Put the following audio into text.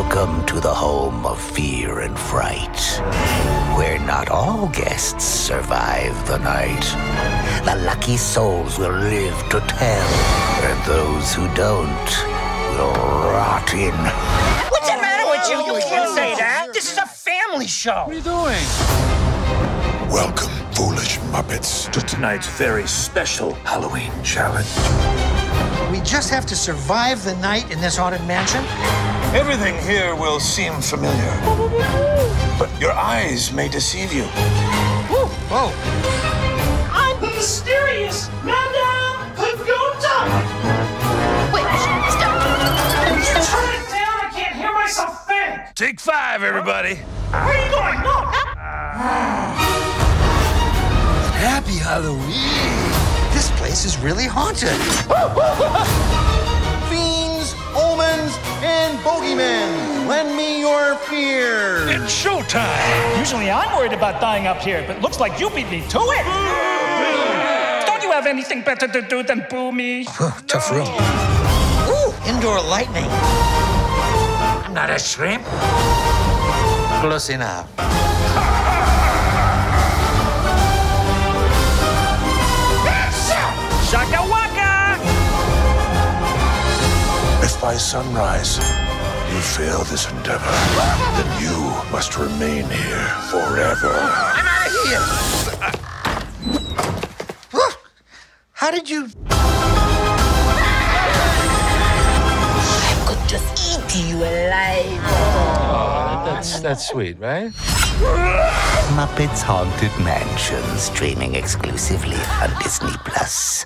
Welcome to the home of fear and fright, where not all guests survive the night. The lucky souls will live to tell, and those who don't will rot in. What's the matter with you? You can't say that. This is a family show. What are you doing? Welcome, foolish Muppets, to tonight's very special Halloween challenge. We just have to survive the night in this haunted mansion. Everything here will seem familiar, but your eyes may deceive you. Whoa. I'm the mysterious, Madame Pigota! Wait, stop. Turn it down, I can't hear myself think! Take five, everybody. Where are you going? No! Ah. Happy Halloween. This place is really haunted. Fiends, omens, and bogeymen, lend me your fear. It's showtime. Usually I'm worried about dying up here, but looks like you beat me to it. Don't you have anything better to do than boo me? Tough room. Ooh, indoor lightning. I'm not a shrimp. Close enough. By sunrise you fail this endeavor, then you must remain here forever. I'm out of here. Whew. How did you? I could just eat you alive. That's that's sweet, right? Muppets Haunted Mansion, streaming exclusively on Disney Plus.